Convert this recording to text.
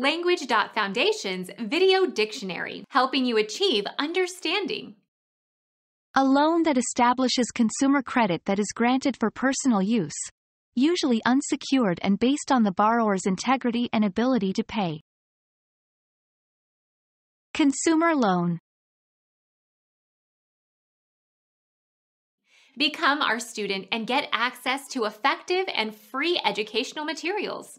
Language.Foundation's Video Dictionary, helping you achieve understanding. A loan that establishes consumer credit that is granted for personal use, usually unsecured and based on the borrower's integrity and ability to pay. Consumer loan Become our student and get access to effective and free educational materials.